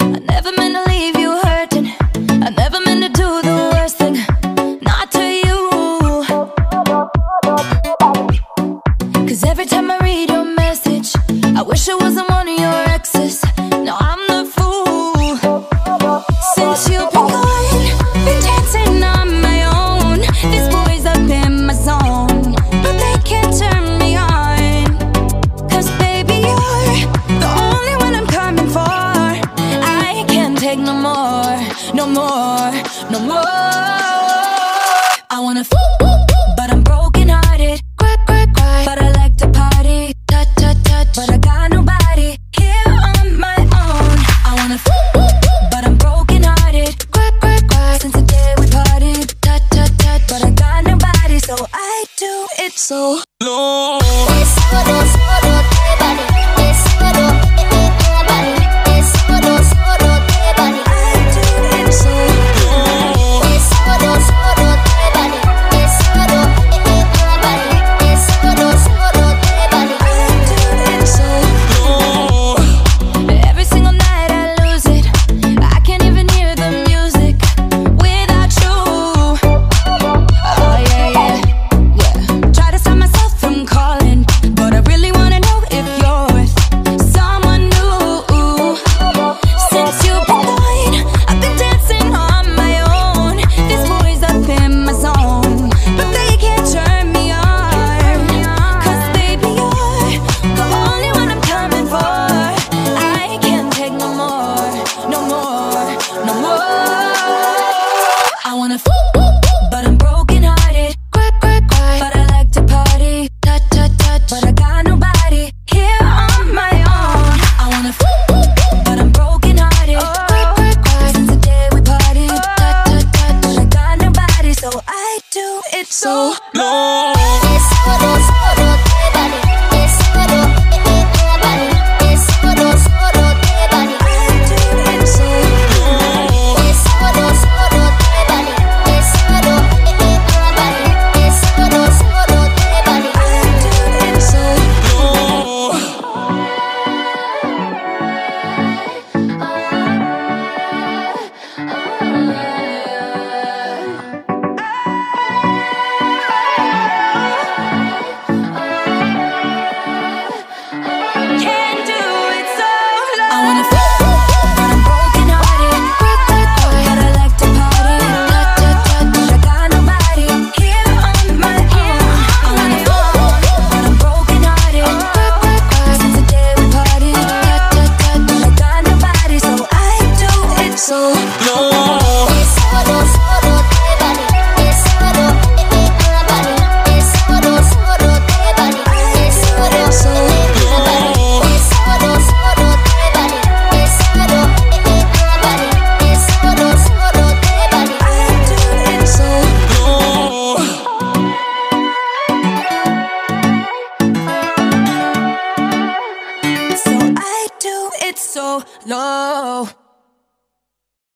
I never meant to leave you hurting. I never meant to do the worst thing. Not to you. Cause every time I read your message, I wish it wasn't one of your more, no more, no more. I wanna f, but I'm broken hearted. Cry, cry, cry. But I like to party. Touch, touch, touch. But I got nobody here on my own. I wanna f, but I'm broken hearted. Cry, cry, cry. Since the day we parted. Touch, touch, touch. But I got nobody, so I do it so No. I wanna so low.